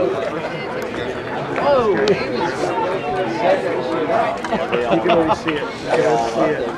Oh! You can always see it. You can always see it.